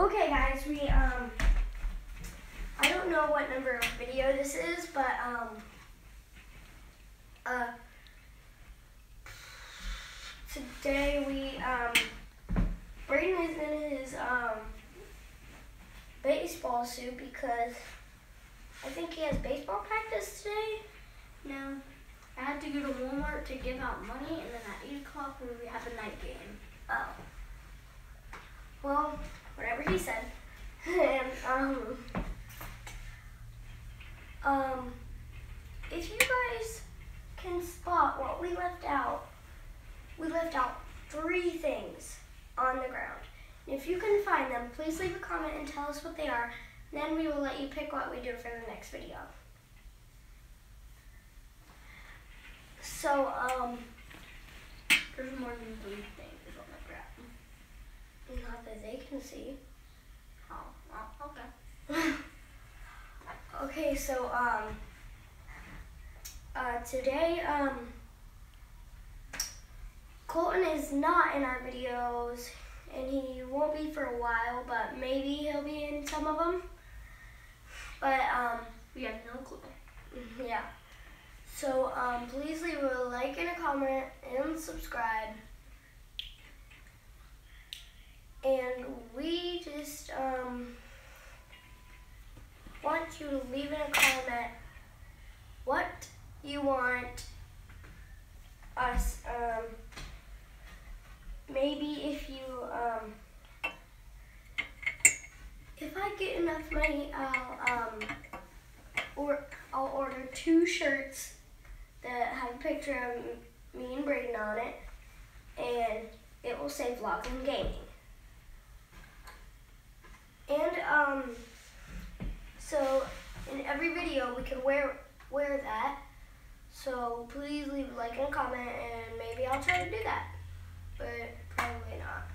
Okay, guys, we um, I don't know what number of video this is, but um, uh, today we um, Braden is in his um baseball suit because I think he has baseball practice today. No. I had to go to Walmart to give out money, and then at 8 o'clock we have a night game. Oh. Well, whatever he said. and um um if you guys can spot what we left out, we left out three things on the ground. If you can find them, please leave a comment and tell us what they are. Then we will let you pick what we do for the next video. So, um, There's more than three things on the ground. not that they can see. Oh, well, okay. Okay, so um, uh, today um, Colton is not in our videos, and he won't be for a while, but maybe he'll be in some of them. But um, We have no clue. yeah. So um, please leave a like and a comment and subscribe. And we just um, want you to leave in a comment what you want us. Um, maybe if you um, if I get enough money, I'll um, or I'll order two shirts that have a picture of me and Braden on it, and it will say Vlogging Gaming. And um, so in every video we can wear wear that. So please leave a like and comment, and maybe I'll try to do that, but probably not.